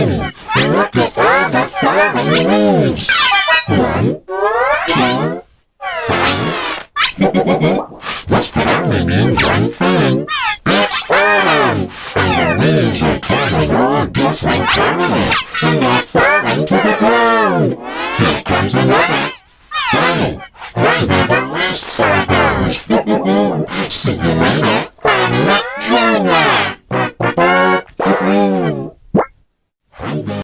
Look at all the fallen leaves. One, two, three. Must only mean thing. It's autumn, and the leaves are turning all different colors, and they're falling to the ground. Here comes another. Hey, never rest for a See you later. Ooh.